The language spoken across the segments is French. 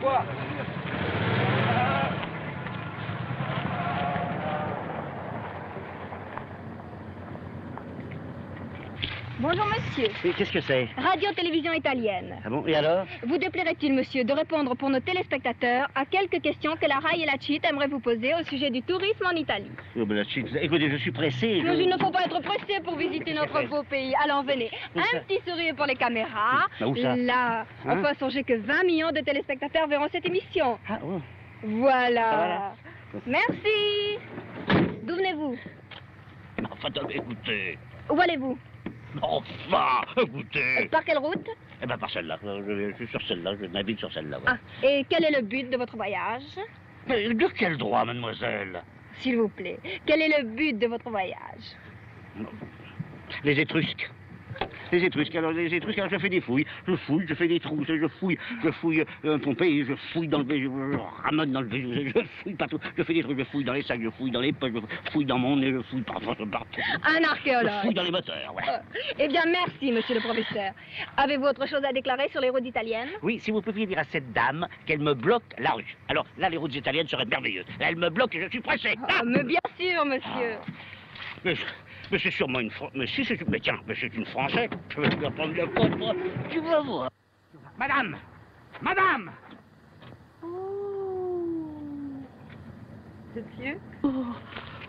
quoi Bonjour monsieur. Qu'est-ce que c'est Radio-télévision italienne. Ah bon, et alors Vous déplairait-il, monsieur, de répondre pour nos téléspectateurs à quelques questions que la RAI et la CIT aimeraient vous poser au sujet du tourisme en Italie? Oh, ben, la Écoutez, je suis pressé. je- Mais il ne faut pas être pressé pour visiter notre beau pays. Allons, venez. Où ça Un petit sourire pour les caméras. Bah, où ça Là. Hein Enfin, songez que 20 millions de téléspectateurs verront cette émission. Ah, oh. Voilà. Voilà. Merci. D'où venez-vous Enfin, écoutez. Où allez-vous? Enfin, écoutez. Par quelle route? Eh ben, par celle-là. Je, je suis sur celle-là, je navire sur celle-là. ouais. Ah, et quel est le but de votre voyage? Mais de quel droit, mademoiselle? S'il vous plaît, quel est le but de votre voyage? Les Étrusques. Les Étrusques, alors les Étrusques, alors je fais des fouilles, je fouille, je fais des trous, je fouille, je fouille euh, Pompéi, je fouille dans le je, je ramène dans le je, je fouille partout, je fais des trucs, je fouille dans les sacs, je fouille dans les poches, je fouille dans mon nez, je fouille partout, partout. Un Je archéologue. fouille dans les moteurs, ouais. Euh, eh bien, merci, monsieur le professeur. Avez-vous autre chose à déclarer sur les routes italiennes? Oui, si vous pouviez dire à cette dame qu'elle me bloque la rue. Alors là, les routes italiennes seraient merveilleuses. Là, elle me bloque et je suis pressé. Ah, Mais bien sûr, monsieur. Mais, mais c'est sûrement une Fran- Mais si c'est une... Mais tiens, mais c'est une Française. Je vais lui prendre le moi. Tu vas voir. Madame Madame Monsieur Oh,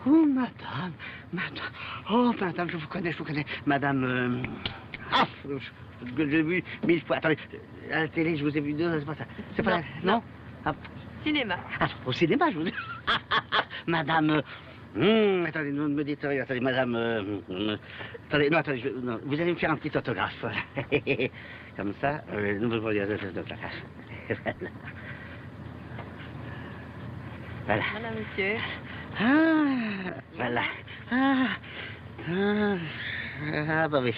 oh, madame, madame, oh, madame, je vous connais, je vous connais. Madame, euh, ah, je- que j'ai vu mille fois. Attendez, à la télé, je vous ai vu deux, c'est pas ça. C'est pas Non, la- non? Ah, Cinéma. ah, au cinéma, je vous ai... madame, euh, hum, attendez, ne me dites rien, attendez, madame, euh, hum, attendez, non, attendez, je- non, vous allez me faire un petit autographe. Comme ça, euh, nous vous dire autographe. Voilà. Voilà. Voilà, monsieur. Ah, voilà. Ah, ah, ah, bah oui.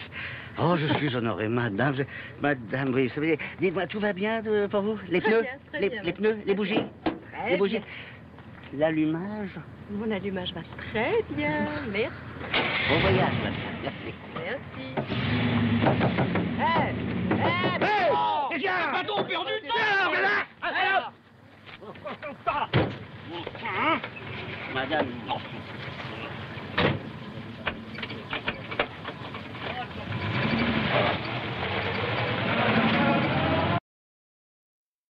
Oh, je suis honoré, madame. je- madame, oui, vous savez, dites-moi, tout va bien de- pour vous? Les Très pneus? bien, les, bien, les pneus? Les bougies? Les bougies? bien. L'allumage Mon allumage va très bien. Merci. Bon voyage, madame. Merci. Merci. Hé Hé Hey Viens Bateau perdu de Viens, mais là Alors Madame,